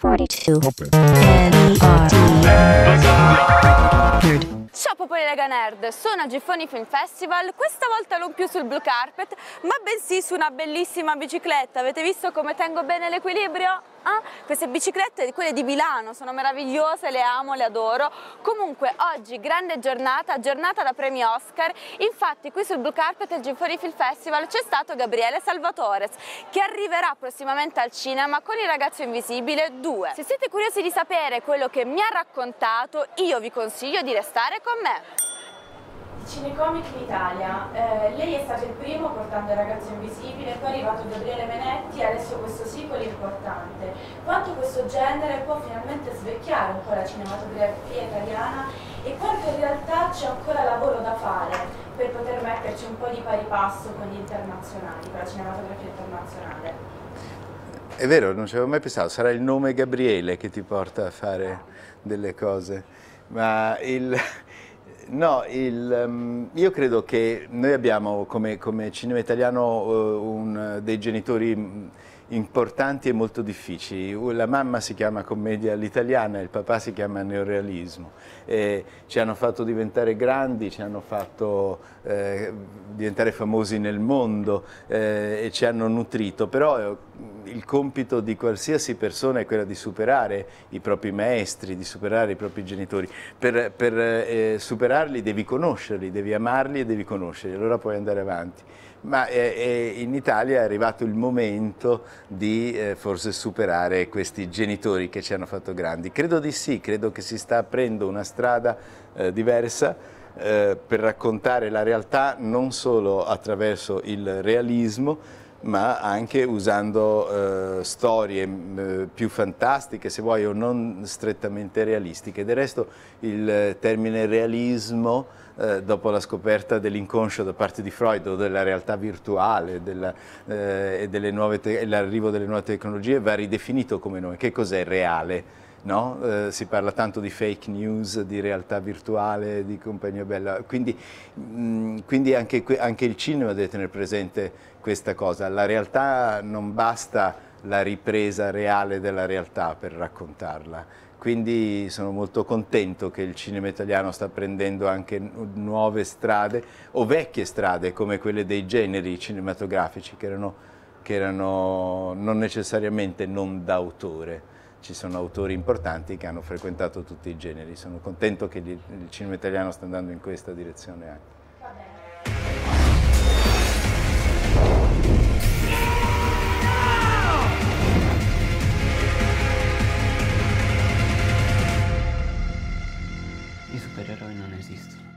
42. Nerd. Ciao popoli Lega Nerd, sono a Giffoni Film Festival, questa volta non più sul blue carpet, ma bensì su una bellissima bicicletta. Avete visto come tengo bene l'equilibrio? Ah, queste biciclette, quelle di Milano, sono meravigliose, le amo, le adoro. Comunque oggi grande giornata, giornata da premi Oscar. Infatti qui sul blue carpet del Giffoni Film Festival c'è stato Gabriele Salvatores che arriverà prossimamente al cinema con Il ragazzo invisibile 2. Se siete curiosi di sapere quello che mi ha raccontato, io vi consiglio di restare con me. Cinecomic in Italia, eh, lei è stato il primo portando il ragazzo invisibile, poi è arrivato Gabriele Menetti adesso questo sequel importante. Quanto questo genere può finalmente svecchiare un po' la cinematografia italiana e quanto in realtà c'è ancora lavoro da fare per poter metterci un po' di pari passo con gli internazionali, con la cinematografia internazionale. È vero, non ci avevo mai pensato, sarà il nome Gabriele che ti porta a fare delle cose, ma il... No, il, um, io credo che noi abbiamo come, come cinema italiano uh, un, dei genitori mm, importanti e molto difficili. La mamma si chiama commedia all'italiana, il papà si chiama neorealismo. E ci hanno fatto diventare grandi, ci hanno fatto eh, diventare famosi nel mondo eh, e ci hanno nutrito, però eh, il compito di qualsiasi persona è quello di superare i propri maestri, di superare i propri genitori. Per, per eh, superarli devi conoscerli, devi amarli e devi conoscerli, allora puoi andare avanti ma eh, eh, in Italia è arrivato il momento di eh, forse superare questi genitori che ci hanno fatto grandi. Credo di sì, credo che si sta aprendo una strada eh, diversa eh, per raccontare la realtà non solo attraverso il realismo, ma anche usando eh, storie eh, più fantastiche, se vuoi, o non strettamente realistiche. Del resto il termine realismo, eh, dopo la scoperta dell'inconscio da parte di Freud o della realtà virtuale della, eh, e l'arrivo delle nuove tecnologie, va ridefinito come noi. Che cos'è reale? No? Eh, si parla tanto di fake news, di realtà virtuale, di compagnia bella, quindi, mh, mm, quindi anche, anche, il cinema deve tenere presente questa cosa, la realtà non basta la ripresa reale della realtà per raccontarla, quindi sono molto contento che il cinema italiano sta prendendo anche nuove strade o vecchie strade come quelle dei generi cinematografici che erano, che erano non necessariamente non d'autore ci sono autori importanti che hanno frequentato tutti i generi. Sono contento che il cinema italiano sta andando in questa direzione anche. I supereroi non esistono.